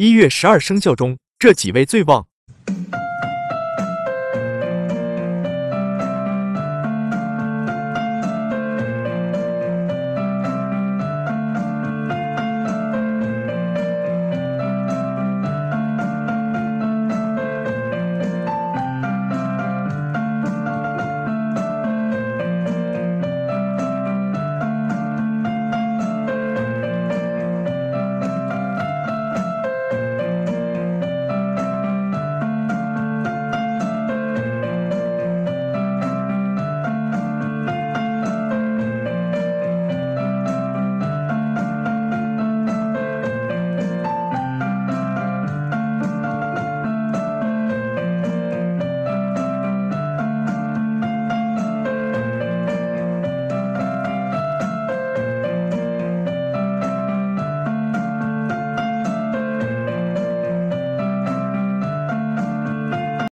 一月十二生肖中这几位最旺。